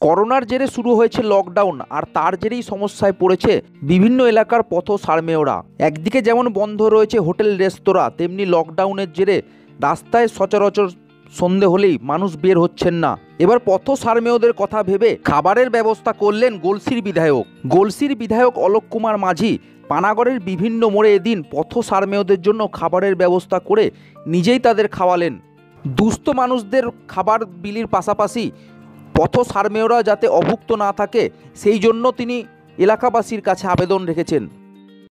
করোনার জেরে শুরু হয়েছে লকডাউন আর তার জেরেই সমস্যায় পড়েছে বিভিন্ন এলাকার পথ সারমেয়রা। একদিকে যেমন বন্ধ রয়েছে হোটেল, রেস্তোরাঁ, তেমনি লকডাউনের জেরে রাস্তায় সচরাচর সন্ধে হলেই মানুষ বের হচ্ছেন না। এবার পথ সারমেয়দের কথা ভেবে খাবারের ব্যবস্থা করলেন গোলসির বিধায়ক। গোলসির বিধায়ক অলোক কুমার মাঝি পানাগড়ের বিভিন্ন মোড়ে এদিন পথ সারমেয়দের জন্য খাবারের ব্যবস্থা করে নিজেই তাদের খাওয়ালেন। দুস্থ মানুষদের খাবার বিলির পাশাপাশি পথ সারমেয়রা যাতে অভুক্ত না থাকে সেই জন্য তিনি এলাকাবাসীর কাছে আবেদন রেখেছেন।